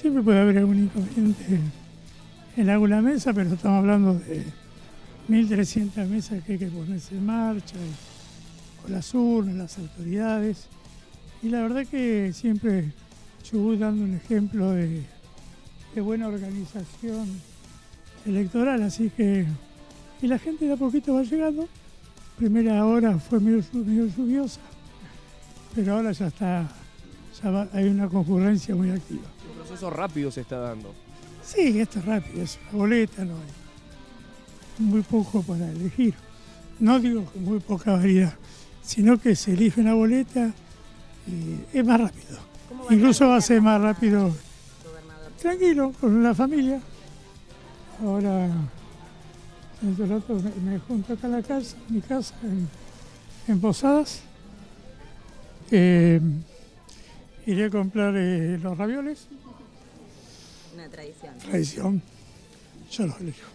Siempre puede haber algún inconveniente en alguna mesa, pero estamos hablando de 1.300 mesas que hay que ponerse en marcha, con las urnas, las autoridades. Y la verdad que siempre Chubut dando un ejemplo de, buena organización electoral, así que y la gente de a poquito va llegando. Primera hora fue medio, medio lluviosa, pero ahora ya está, ya hay una concurrencia muy activa. Proceso rápido se está dando. Sí, esto es rápido, es una boleta, no hay muy poco para elegir. No digo que muy poca variedad, sino que se elige una boleta y es más rápido. Incluso va a ser más rápido tranquilo, con la familia. Ahora, dentro de rato me, me junto acá en la casa, en mi casa, en, en Posadas. Eh, iré a comprar eh, los ravioles, Una tradición. tradición. Yo los elijo.